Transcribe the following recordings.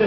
Woo!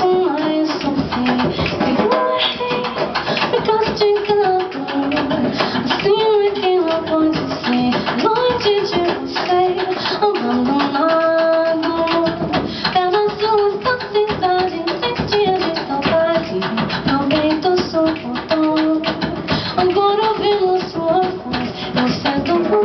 I don't know.